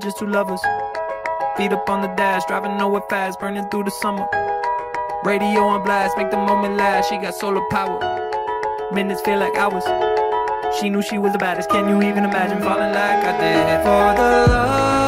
Just two lovers. Feet up on the dash, driving nowhere fast, burning through the summer. Radio on blast, make the moment last. She got solar power. Minutes feel like hours. She knew she was the baddest. Can you even imagine falling like I did for the love?